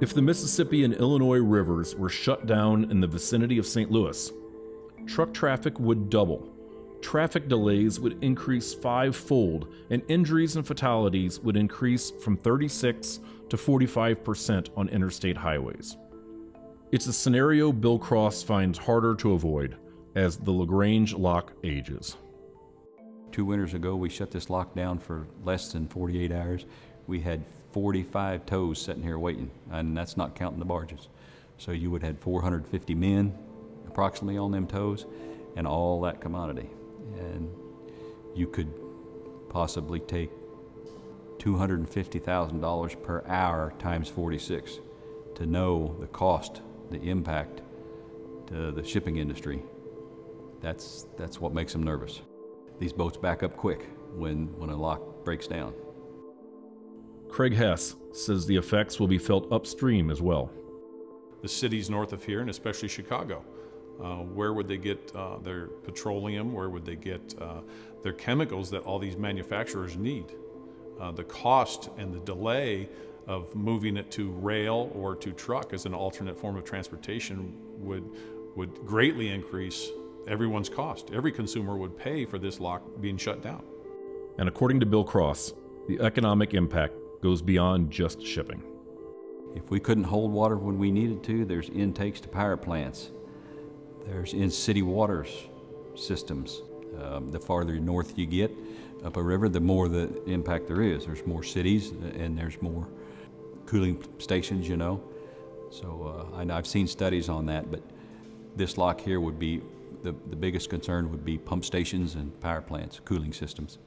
If the Mississippi and Illinois rivers were shut down in the vicinity of St. Louis, truck traffic would double. Traffic delays would increase fivefold, and injuries and fatalities would increase from 36 to 45% on interstate highways. It's a scenario Bill Cross finds harder to avoid as the LaGrange lock ages. Two winters ago, we shut this lock down for less than 48 hours. We had 45 tows sitting here waiting, and that's not counting the barges. So you would have 450 men approximately on them tows and all that commodity. And you could possibly take $250,000 per hour times 46 to know the cost, the impact to the shipping industry. That's, that's what makes them nervous. These boats back up quick when, when a lock breaks down. Craig Hess says the effects will be felt upstream as well. The cities north of here, and especially Chicago, uh, where would they get uh, their petroleum? Where would they get uh, their chemicals that all these manufacturers need? Uh, the cost and the delay of moving it to rail or to truck as an alternate form of transportation would, would greatly increase everyone's cost. Every consumer would pay for this lock being shut down. And according to Bill Cross, the economic impact goes beyond just shipping. If we couldn't hold water when we needed to, there's intakes to power plants. There's in city waters systems. Um, the farther north you get up a river, the more the impact there is. There's more cities and there's more cooling stations, you know. So uh, I I've seen studies on that, but this lock here would be the, the biggest concern would be pump stations and power plants, cooling systems.